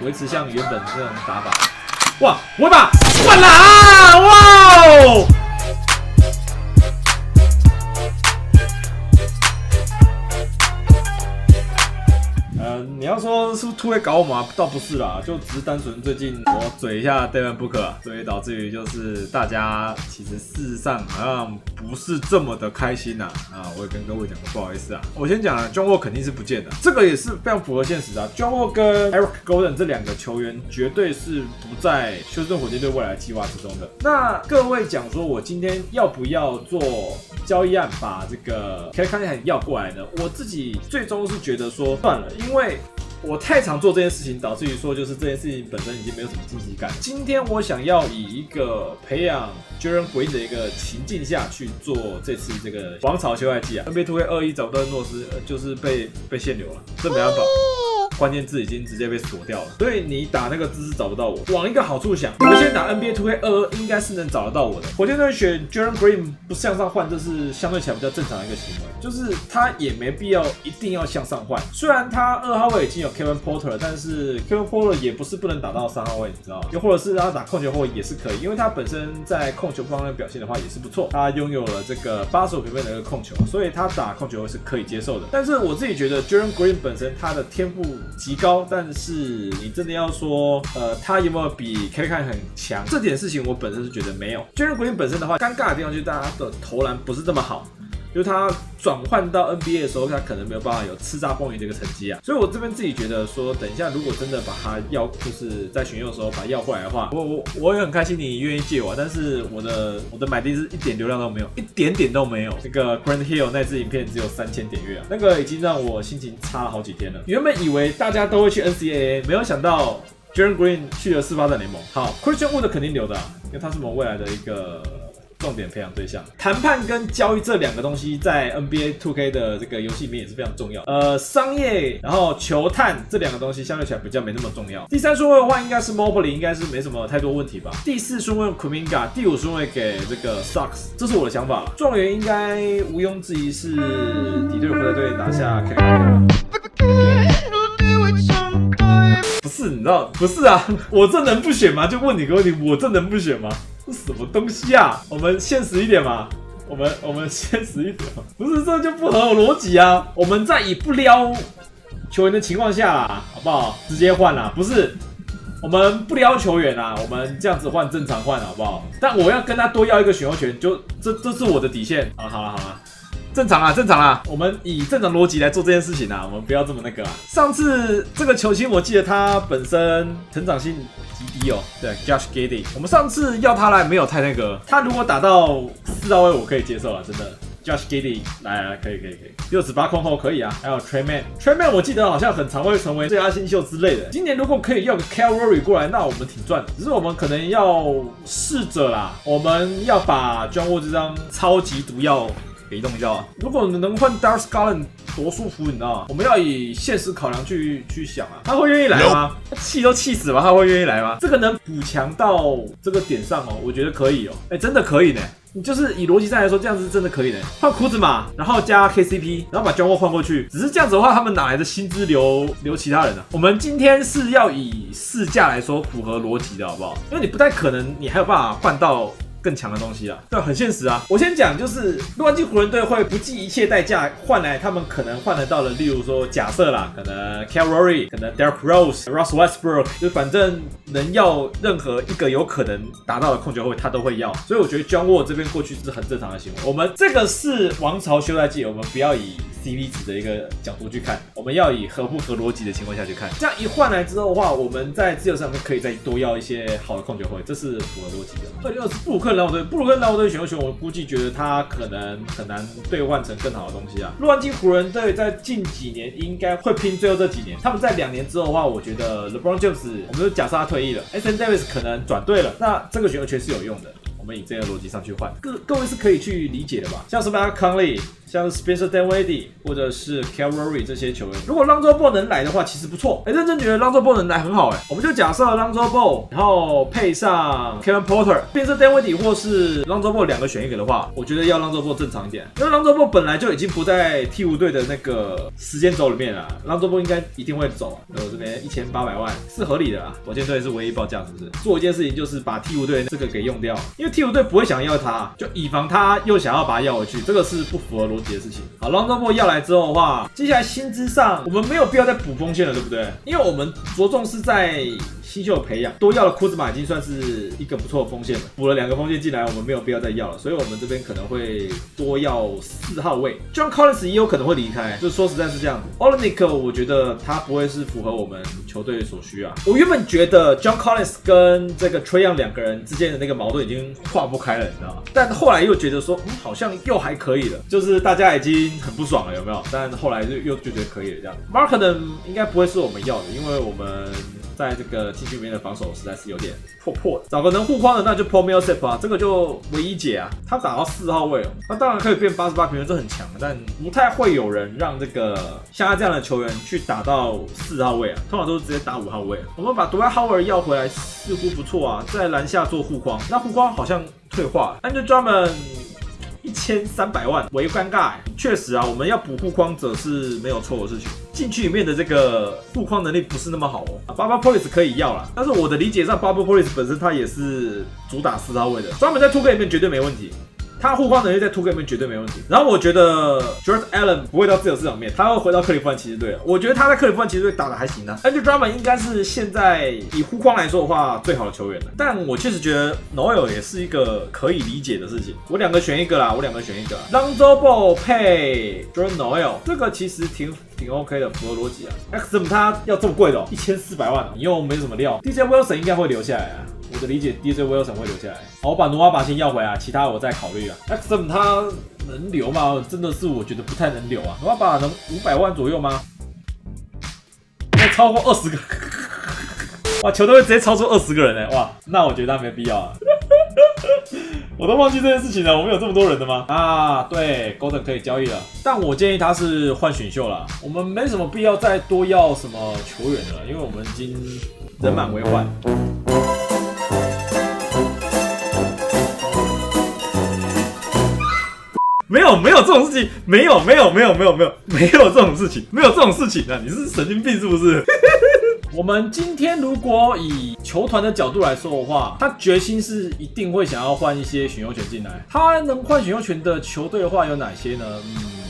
维持像原本这种打法。哇，我把我拿！哇哦！你要说是不是突会搞我们啊？倒不是啦，就只是单纯最近我嘴一下 Devin Booker，所以导致于就是大家其实事实上好像不是这么的开心呐。啊，我也跟各位讲过，不好意思啊。我先讲了，John Wall 肯定是不见的，这个也是非常符合现实的。John Wall 跟 Eric Golden 这两个球员绝对是不在休斯顿火箭队未来计划之中的。那各位讲说我今天要不要做交易案，把这个 K 康很要过来呢？我自己最终是觉得说算了，因为。我太常做这件事情，导致于说就是这件事情本身已经没有什么惊喜感。今天我想要以一个培养巨人鬼子的一个情境下去做这次这个王朝休赛季啊，NBA 2K 二一找不到诺斯，就是被被限流了，这没办法。关键字已经直接被锁掉了，所以你打那个字是找不到我。往一个好处想，我们现在打 NBA 2K 二应该是能找得到我的。火箭队选 Jaren Green 不向上换，这是相对起来比较正常的一个行为，就是他也没必要一定要向上换。虽然他二号位已经有 Kevin Porter，但是 Kevin Porter 也不是不能打到三号位，你知道？又或者是让他打控球后也是可以，因为他本身在控球方面表现的话也是不错，他拥有了这个八十五平分的一个控球，所以他打控球后是可以接受的。但是我自己觉得 Jaren Green 本身他的天赋。极高，但是你真的要说，呃，他有没有比 K 看很强？这点事情我本身是觉得没有。巨人国军本身的话，尴尬的地方就是大家的投篮不是这么好。就是他转换到 NBA 的时候，他可能没有办法有叱咤风云的一个成绩啊，所以我这边自己觉得说，等一下如果真的把他要，就是在选用的时候把他要过来的话，我我我也很开心你愿意借我，但是我的我的买地是一点流量都没有，一点点都没有。这个 Grant Hill 那支影片只有三千点阅啊，那个已经让我心情差了好几天了。原本以为大家都会去 NCAA，没有想到 Jaren Green 去了四发展联盟。好，Christian Wood 肯定留的，因为他是我们未来的一个。重点培养对象，谈判跟交易这两个东西在 NBA 2K 的这个游戏里面也是非常重要。呃，商业然后球探这两个东西相对起来比较没那么重要。第三顺位的话应该是 Mobley，应该是没什么太多问题吧。第四顺位 Kuminga，第五顺位给这个 Sucks，这是我的想法。状元应该毋庸置疑是敌对火队拿下 K。不是，你知道不是啊？我这能不选吗？就问你个问题，我这能不选吗？这什么东西啊？我们现实一点嘛，我们我们现实一点，不是这就不合逻辑啊！我们在以不撩球员的情况下啦，好不好？直接换啦，不是我们不撩球员啦，我们这样子换正常换好不好？但我要跟他多要一个选秀权，就这这是我的底线啊！好了好了，正常啊正常啊，我们以正常逻辑来做这件事情啊，我们不要这么那个啊。上次这个球星，我记得他本身成长性极。低哦，对，Josh Giddey，我们上次要他来没有太那个，他如果打到四到位，我可以接受啊，真的。Josh Giddey，来来，可以可以可以，六十八空后可以啊。还有 Trey Man，Trey Man，我记得好像很常会成为最佳新秀之类的。今年如果可以要个 c a l r y 过来，那我们挺赚的。只是我们可能要试着啦，我们要把 John Wall 这张超级毒药。移动一下啊！如果能换 Darius Garland，多舒服，你知道吗？我们要以现实考量去去想啊，他会愿意来吗？气都气死了，他会愿意来吗？这个能补强到这个点上哦，我觉得可以哦。哎，真的可以呢。你就是以逻辑上来说，这样子是真的可以的。换裤子嘛，然后加 KCP，然后把 j o h n 换过去。只是这样子的话，他们哪来的薪资留留其他人呢？我们今天是要以市价来说符合逻辑的，好不好？因为你不太可能，你还有办法换到。更强的东西啊，对，很现实啊。我先讲，就是洛杉矶湖人队会不计一切代价换来他们可能换得到的，例如说，假设啦，可能 c a l r y 可能 Derek Rose、Russ Westbrook，就反正能要任何一个有可能达到的控球后卫，他都会要。所以我觉得 John Wall 这边过去是很正常的行为。我们这个是王朝休赛季，我们不要以。CP 值的一个角度去看，我们要以合不合逻辑的情况下去看。这样一换来之后的话，我们在自由市场可以再多要一些好的控球后卫，这是符合逻辑的。二零二四布鲁克篮网队，布鲁克篮网队选秀权，我估计觉得他可能很难兑换成更好的东西啊。洛杉矶湖人队在近几年应该会拼最后这几年，他们在两年之后的话，我觉得 LeBron James，我们就假设他退役了，S. N. Davis 可能转队了，那这个选秀权是有用的。我们以这个逻辑上去换，各各位是可以去理解的吧？像什么 Conley。像 Spencer Dinwiddie 或者是 c a l r o r y 这些球员，如果 Lonzo Ball 能来的话，其实不错。哎，认真觉得 Lonzo Ball 能来很好哎。我们就假设 Lonzo Ball，然后配上 Kevin Porter、Spencer Dinwiddie 或是 Lonzo Ball 两个选一个的话，我觉得要 Lonzo Ball 正常一点，因为 Lonzo Ball 本来就已经不在鹈鹕队的那个时间轴里面了。Lonzo Ball 应该一定会走，我这边一千八百万是合理的啊。火箭队是唯一报价，是不是？做一件事情就是把鹈鹕队这个给用掉，因为替补队不会想要他，就以防他又想要把他要回去，这个是不符合逻辑的事情。好。Lonzo Ball 要来之后的话，接下来薪资上我们没有必要再补锋线了，对不对？因为我们着重是在。新秀培养多要了库兹马已经算是一个不错的锋线了，补了两个锋线进来，我们没有必要再要了，所以我们这边可能会多要四号位。John Collins 也有可能会离开，就说实在是这样子。o l n i k 我觉得他不会是符合我们球队所需啊。我原本觉得 John Collins 跟这个 Trey Young 两个人之间的那个矛盾已经化不开了，你知道吗？但后来又觉得说，嗯，好像又还可以了，就是大家已经很不爽了，有没有？但后来就又就觉得可以了这样。Mark 呢，应该不会是我们要的，因为我们。在这个禁区里面的防守实在是有点破破的，找个能护框的那就 Paul Millsap 啊，这个就唯一解啊。他打到四号位哦，他当然可以变八十八平分，这很强，但不太会有人让这个像他这样的球员去打到四号位啊，通常都是直接打五号位。我们把 Dwight Howard 要回来似乎不错啊，在篮下做护框，那护框好像退化，Andrew Drummond 一千三百万，为尴尬。确实啊，我们要补护框者是没有错的事情。禁区里面的这个护框能力不是那么好哦。b u b b l Police 可以要啦，但是我的理解上，b u b b l Police 本身它也是主打四号位的，专门在 Two K 里面绝对没问题。他护框能力在 Two K 面绝对没问题。然后我觉得 George Allen 不会到自由市场面，他会回到克利夫兰骑士队。我觉得他在克利夫兰骑士队打的还行啊。Andrew Drummond 应该是现在以护框来说的话最好的球员了。但我确实觉得 Noel 也是一个可以理解的事情。我两个选一个啦，我两个选一个。Lonzo Ball 配 Jordan Noel，这个其实挺挺 OK 的，符合逻辑啊。X M 他要这么贵的，一千四百万，你又没什么料。DJ Wilson 应该会留下来啊。我的理解，DJ Wilson 会留下来。好，我把努瓦巴先要回来，其他我再考虑啊。XM 他能留吗？真的是我觉得不太能留啊。努瓦巴能五百万左右吗？要超过二十个，哇，球队会直接超出二十个人哎，哇，那我觉得他没必要啊。我都忘记这件事情了，我们有这么多人的吗？啊，对，Golden 可以交易了，但我建议他是换选秀了。我们没什么必要再多要什么球员了，因为我们已经人满为患。没有没有这种事情，没有没有没有没有没有没有这种事情，没有这种事情啊！你是神经病是不是？我们今天如果以球团的角度来说的话，他决心是一定会想要换一些选秀权进来。他能换选秀权的球队的话有哪些呢？嗯。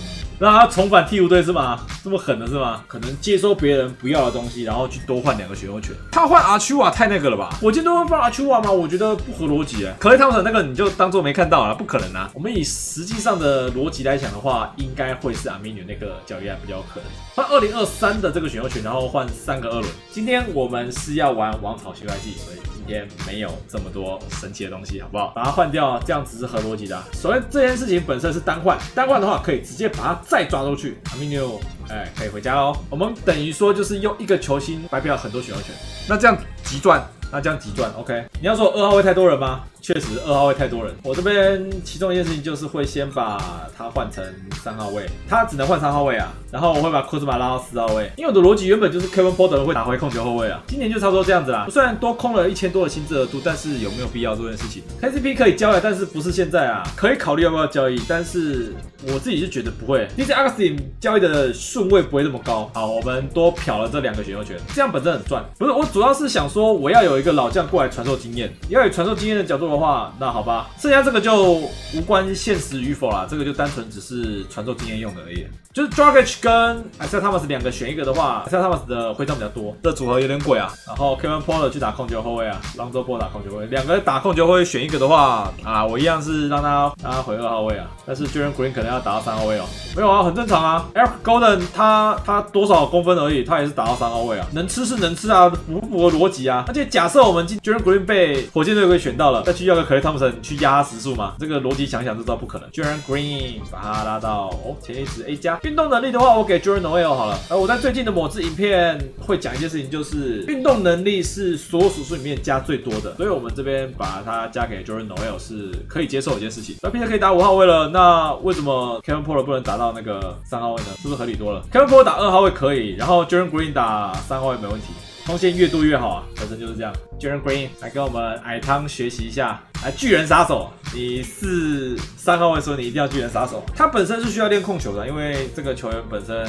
让他重返替补队是吗？这么狠的是吗？可能接收别人不要的东西，然后去多换两个选秀权。他换阿丘瓦太那个了吧？我今天都会放阿丘瓦吗？我觉得不合逻辑哎。可雷汤普森那个你就当做没看到啊，不可能啊。我们以实际上的逻辑来讲的话，应该会是阿米纽那个交易案比较可能。换二零二三的这个选秀权，然后换三个二轮。今天我们是要玩王朝休赛季，所以。也没有这么多神奇的东西，好不好？把它换掉，这样子是合逻辑的。首先，这件事情本身是单换，单换的话可以直接把它再抓出去。阿米纽，哎，可以回家喽。我们等于说就是用一个球星白嫖很多选秀权，那这样急赚。那这样急赚，OK？你要说二号位太多人吗？确实，二号位太多人。我这边其中一件事情就是会先把他换成三号位，他只能换三号位啊。然后我会把库兹马拉到四号位，因为我的逻辑原本就是 Kevin Porter 会打回控球后卫啊。今年就差不多这样子啦。虽然多空了一千多的薪资额度，但是有没有必要做这件事情？KCP 可以交易，但是不是现在啊？可以考虑要不要交易，但是我自己是觉得不会。DJ Augustin 交易的顺位不会那么高。好，我们多瞟了这两个选秀权，这样本身很赚。不是，我主要是想说我要有一个老将过来传授经验。要以传授经验的角度的话，那好吧，剩下这个就无关现实与否啦，这个就单纯只是传授经验用的而已。就是 Dragic 跟 Isaiah Thomas 两个选一个的话，Isaiah Thomas 的回账比较多，这组合有点鬼啊。然后 Kevin Porter 去打控球后卫啊，Lonzo 打控球后卫，两个打控球后卫选一个的话啊，我一样是让他让他回二号位啊。但是 Jalen Green 可能要打到三号位哦，没有啊，很正常啊。Eric Golden 他他多少公分而已，他也是打到三号位啊，能吃是能吃啊，符不符合逻辑啊？而且假设我们今 Jalen Green 被火箭队给选到了，再去要个 Clay Thompson 去压时速嘛？这个逻辑想想就知道不可能。Jalen Green 把他拉到哦前一值 A 加。运动能力的话，我给 Jordan Noel 好了。而我在最近的某支影片会讲一件事情，就是运动能力是所有属数里面加最多的，所以我们这边把它加给 Jordan Noel 是可以接受一件事情。那 Peter 可以打五号位了，那为什么 Kevin Porter 不能打到那个三号位呢？是不是合理多了？Kevin Porter 打二号位可以，然后 Jordan Green 打三号位没问题。锋线越多越好啊，本身就是这样。Jordan Green 来跟我们矮汤学习一下，哎巨人杀手，你是三号位说你一定要巨人杀手，他本身是需要练控球的，因为这个球员本身。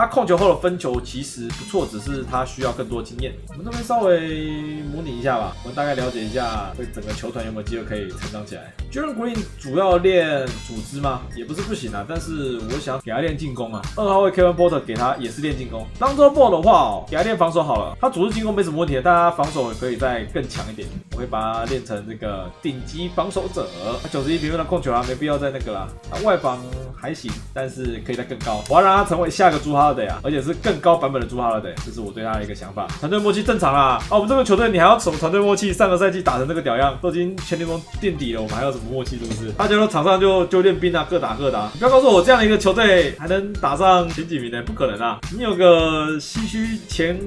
他控球后的分球其实不错，只是他需要更多经验。我们这边稍微模拟一下吧，我们大概了解一下这整个球团有没有机会可以成长起来。Jalen Green 主要练组织吗？也不是不行啊，但是我想给他练进攻啊。二号位 Kevin Porter 给他也是练进攻。当周 ball 的话哦，给他练防守好了。他组织进攻没什么问题，但他防守也可以再更强一点。我会把他练成这个顶级防守者。他九十一平分的控球啊，没必要再那个啦。外防还行，但是可以再更高。我要让他成为下个朱哈。而且是更高版本的朱哈勒的，这是我对他的一个想法。团队默契正常啊，啊，我们这个球队你还要什么团队默契？上个赛季打成这个屌样，都已经全联盟垫底了，我们还要什么默契？是不是？大家都场上就就练兵啊，各打各打。你不要告诉我这样的一个球队还能打上前几名呢？不可能啊！你有个西区前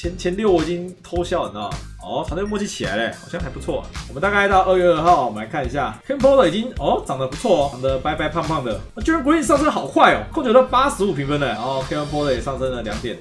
前前六，我已经偷笑，你知道吗？哦，团队默契起来嘞，好像还不错。我们大概到二月二号，我们来看一下 k e m p o 已经哦长得不错哦，长得白白胖胖的。居然 Green 上升好快哦，控球到八十五评分了。然后 k e m p o 也上升了两点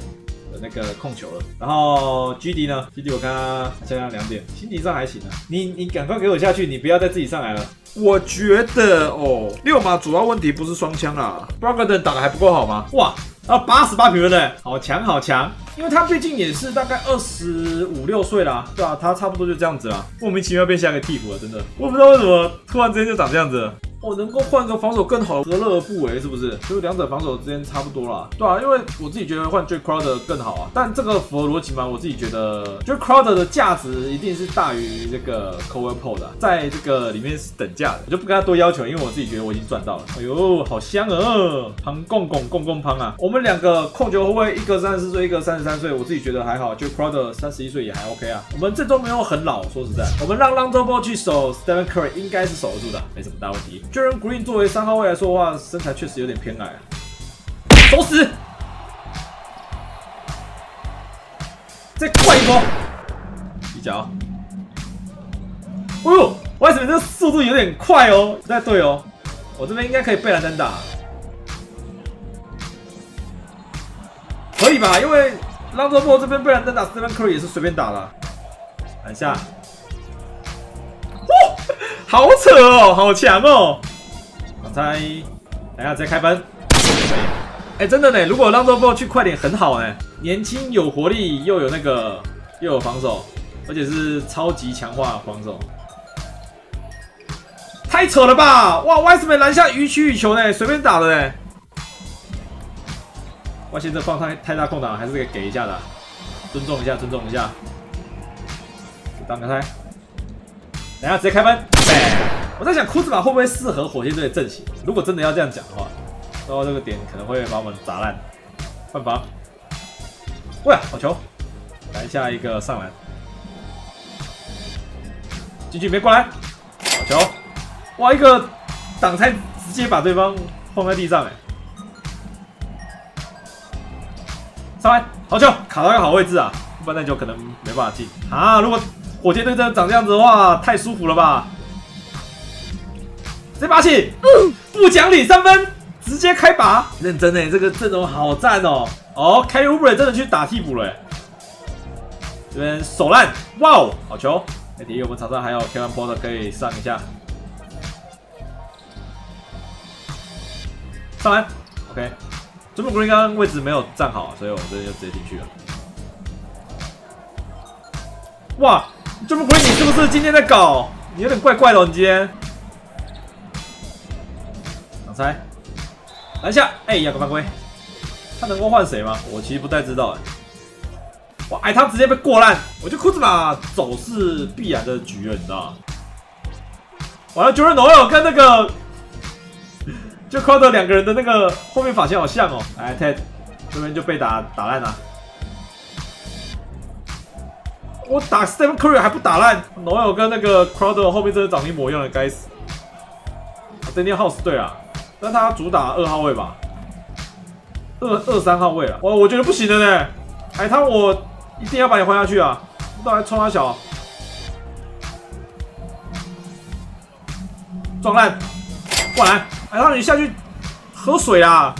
的那个控球了。然后 GD 呢？GD 我看他下降两点，心情上还行啊。你你赶快给我下去，你不要再自己上来了。我觉得哦，六嘛主要问题不是双枪啊 b r o g d o n 打的还不够好吗？哇！啊，八十八评分的，好强好强！因为他最近也是大概二十五六岁啦，对啊，他差不多就这样子啦，莫名其妙变下个替补了，真的，我不知道为什么突然之间就长这样子。我能够换个防守更好，何乐而不为？是不是？就是两者防守之间差不多啦，对啊，因为我自己觉得换 J Crowder 更好啊。但这个符合逻辑吗？我自己觉得 J Crowder 的价值一定是大于这个 c o v e r p o 的，在这个里面是等价的，我就不跟他多要求，因为我自己觉得我已经赚到了。哎呦，好香啊！胖公公公公胖啊！我们两个控球后卫，一个三十四岁，一个三十三岁，我自己觉得还好。J Crowder 三十一岁也还 OK 啊。我们这周没有很老，说实在，我们让 Lonzo Ball 去守 Stephen Curry 应该是守得住的，没什么大问题。J a r e n Green 作为三号位来说的话，身材确实有点偏矮。走死！再快一波！一脚。哎呦，为什么这速度有点快哦？不太对哦。我这边应该可以被蓝灯打。可以吧？因为浪泽波这边被蓝灯打，Stephen Curry 也是随便打了。等下。好扯哦，好强哦！我猜，等下再开分。哎，真的呢，如果让多波去快点很好哎，年轻有活力，又有那个又有防守，而且是超级强化防守。太扯了吧！哇，Wiseman 拦下予取予求呢，随便打的呢。哇，现在放太太大空档，还是给给一下的，尊重一下，尊重一下。当个猜，等下直接开分。我在想库兹马会不会适合火箭队的阵型？如果真的要这样讲的话，然后这个点可能会把我们砸烂。换防，喂，好球！来下一个上篮，进去没过来，好球！哇，一个挡拆直接把对方放在地上，哎，上来，好球，卡到一个好位置啊，不然那球可能没办法进啊。如果火箭队真的长这样子的话，太舒服了吧？这把起，不讲理三分，直接开拔，认真哎，这个阵容好赞哦。哦，K Uber 真的去打替补了，这边手烂，哇哦，好球！哎，第一我们场上还有 Kevin Porter 可以上一下，上篮，OK。这边 Green 刚刚位置没有站好，所以我们这边就直接进去了。哇，这边 Green 你是不是今天在搞？你有点怪怪的，你今天。来，篮下，哎，亚个犯规，他能够换谁吗？我其实不太知道哎。哇，哎，他直接被过烂，我觉得库兹马走是必然的局了，你知道吗？完了，九人罗有跟那个就靠着两个人的那个后面发型好像哦。哎，Ted 这边就被打打烂了。我打 Stephen Curry 还不打烂，罗有跟那个 Crowder 后面真的长一模一样的，该死。Daniel House 对啊。那他主打二号位吧？二二三号位了，我我觉得不行的呢。海滩我一定要把你换下去啊！到来冲他小，撞烂，过来！海滩你下去喝水啦！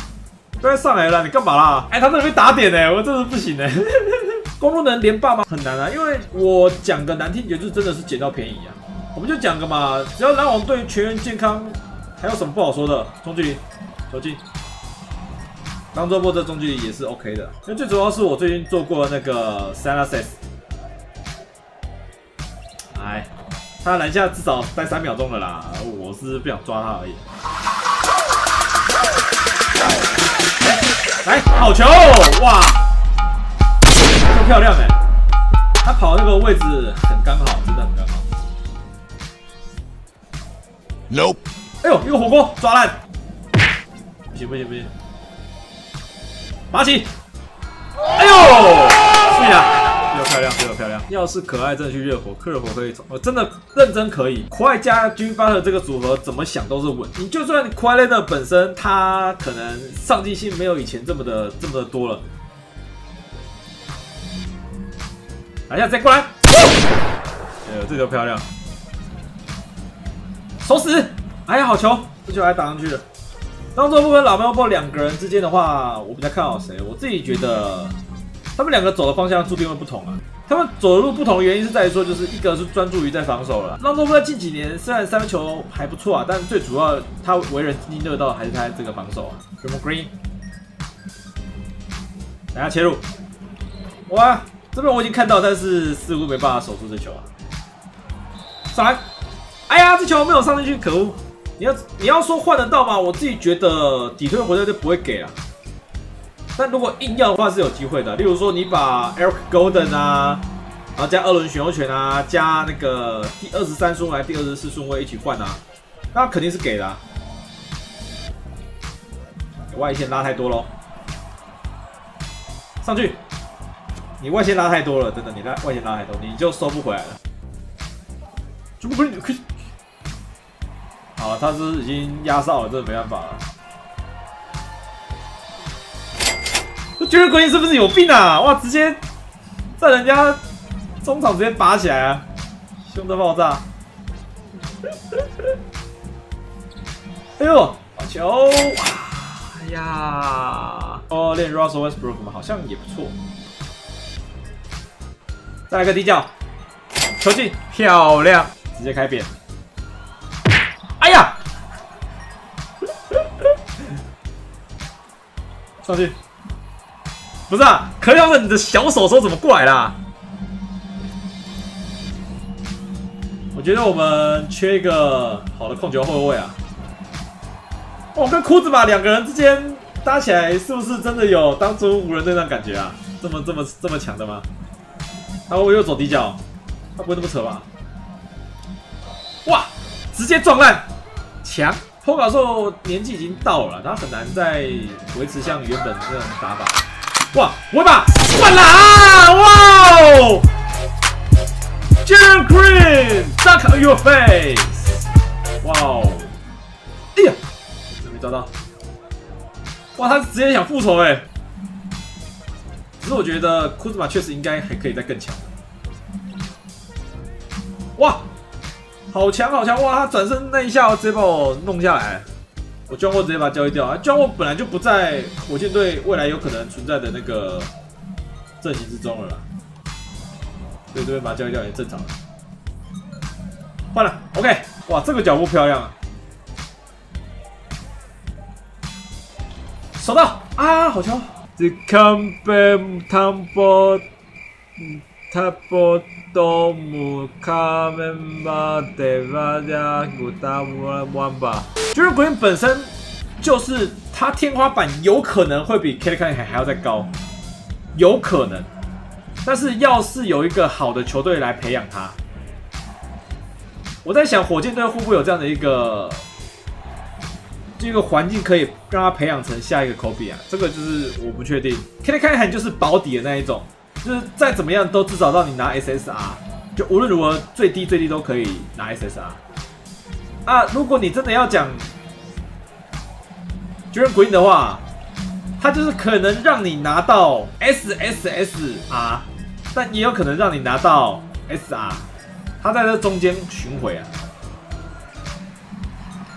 不要上来了，你干嘛啦？哎，他这边打点呢，我真的不行呢。公路能连霸吗？很难啊，因为我讲个难听点，就真的是捡到便宜啊。我们就讲个嘛，只要篮网队全员健康，还有什么不好说的？中距离，走近。当做波这中距离也是 OK 的，因为最主要是我最近做过那个 Sanasis，哎，他篮下至少待三秒钟了啦，我是不想抓他而已。来，好球！哇，够漂亮哎！他跑那个位置很刚好，真的很刚好。No！哎呦，一个火锅抓烂！不行不行不行！拔起！哎呦，是呀，比较漂亮，比较漂亮。要是可爱真的去热火，热火可以走，我真的认真可以。快加军巴特这个组合，怎么想都是稳。你就算快乐的本身，他可能上进心没有以前这么的这么的多了。来一下，再过来！哎呦，这球漂亮，手死！哎呀，好球，这球还打上去了。当做部分老猫豹两个人之间的话，我比较看好谁？我自己觉得他们两个走的方向注定会不同啊。他们走的路不同原因是在于说，就是一个是专注于在防守了。当做部在近几年虽然三分球还不错啊，但最主要他为人津津乐道还是他这个防守啊。什么 Green？等下切入，哇，这边我已经看到，但是似乎没办法守住这球啊。上来，哎呀，这球没有上进去，可恶。你要你要说换得到吗？我自己觉得底特律活塞就不会给了，但如果硬要的话是有机会的。例如说你把 Eric Golden 啊，然后加二轮选秀权啊，加那个第二十三顺位、第二十四顺位一起换啊，那肯定是给的。外线拉太多喽，上去，你外线拉太多了，真的，你拉外线拉太多，你就收不回来了。好，他是已经压哨了，这没办法了。这绝对鬼影是不是有病啊？哇，直接在人家中场直接拔起来啊，凶的爆炸！哎呦，好球！哎呀，哦，练 Russell Westbrook 嘛，好像也不错。再来个低脚，球进，漂亮，直接开扁。上去，不是啊，可要问你的小手手怎么过来啦？我觉得我们缺一个好的控球后卫啊！哦，跟裤子吧两个人之间搭起来，是不是真的有当初五人队那感觉啊？这么这么这么强的吗？他会不会又走底角？他不会那么扯吧？哇！直接撞烂。强，托卡兽年纪已经到了，他很难再维持像原本这种打法。哇，我把换了啊！哇哦，Jalen Green，duck your face！哇哦，哎呀，没抓到。哇，他直接想复仇哎！只是我觉得库兹马确实应该还可以再更强。好强好强哇！他转身那一下直接把我弄下来，我居然我直接把他交易掉啊！庄沃本来就不在火箭队未来有可能存在的那个阵型之中了啦，所以这边把他交易掉也正常了。换了，OK，哇，这个脚步漂亮啊！收到啊，好球！这 come back tempo，嗯，tempo。多姆卡门马德瓦加古达姆万吧，就是 Green 本身就是他天花板有可能会比 k a t k 还要再高，有可能。但是要是有一个好的球队来培养他，我在想火箭队会不会有这样的一个这个环境可以让他培养成下一个 Kobe 啊？这个就是我不确定。k a t k 就是保底的那一种。就是再怎么样都至少让你拿 SSR，就无论如何最低最低都可以拿 SSR。啊，如果你真的要讲 Jalen Green 的话，它就是可能让你拿到 SSSR，但也有可能让你拿到 SR，它在这中间巡回啊。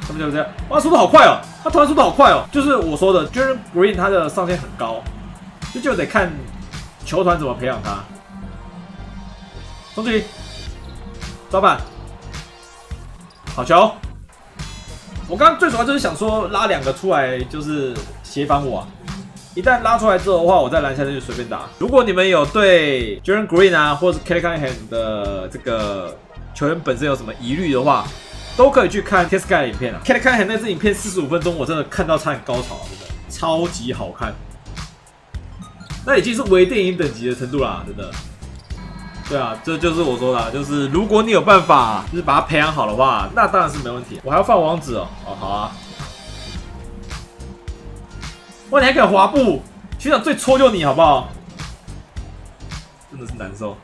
怎么怎么样？哇，速度好快哦！他突然速度好快哦！就是我说的 j e r e m Green，他的上限很高，这就得看球团怎么培养他。中距离，抓板，好球！我刚刚最主要就是想说拉两个出来，就是协防我。一旦拉出来之后的话，我在篮下就随便打。如果你们有对 j e r e m Green 啊，或者 Kelly Callahan 的这个球员本身有什么疑虑的话，都可以去看 T Sky 的影片啊。Kelly Callahan 那支影片四十五分钟，我真的看到差点高潮，真的超级好看。那已经是微电影等级的程度啦，真的。对啊，这就是我说的，就是如果你有办法，就是把它培养好的话，那当然是没问题。我还要放王子哦，哦好啊。哇，你还敢滑步？学长最戳就你好不好？真的是难受。